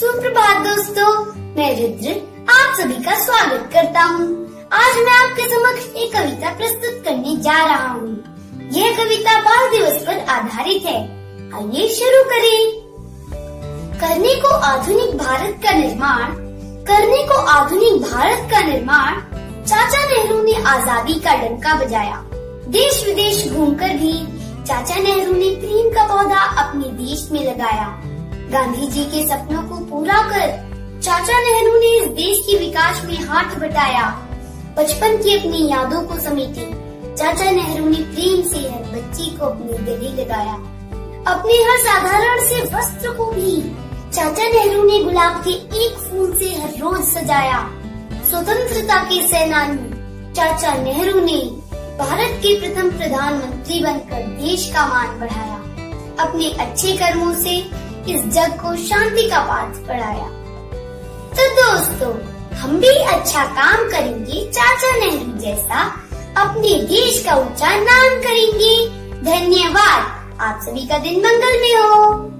सुप्रभात दोस्तों, मैं रुद्र, आप सभी का स्वागत करता हूँ। आज मैं आपके समक्ष एक कविता प्रस्तुत करने जा रहा हूँ। यह कविता बाल दिवस पर आधारित है। आइए शुरू करें। करने को आधुनिक भारत का निर्माण, करने को आधुनिक भारत का निर्माण, चाचा नेहरू ने आज़ादी का डंका बजाया। देश विदेश घूमकर भी चाचा नेहरू ने प्रेम का पौधा अपने देश में लगाया। गांधी जी के सपनों पूरा कर। चाचा नेहरू ने इस देश के विकास में हाथ बटाया। बचपन की अपनी यादों को समेटे। चाचा नेहरू ने प्रेम से हर बच्ची को अपने गले लगाया। अपने हर साधारण से वस्त्र को भी। चाचा नेहरू ने गुलाब के एक फूल से हर रोज सजाया। स्वतंत्रता के सेनानी चाचा नेहरू ने भारत के प्रथम प्रधानमंत्री बनकर देश का मान बढ़ाया। अपने अच्छे कर्मों से इस जग को शांति का पाठ पढ़ाया। तो दोस्तों, हम भी अच्छा काम करेंगे, चाचा नेहरू जैसा अपने देश का ऊँचा नाम करेंगे। धन्यवाद। आप सभी का दिन मंगल में हो।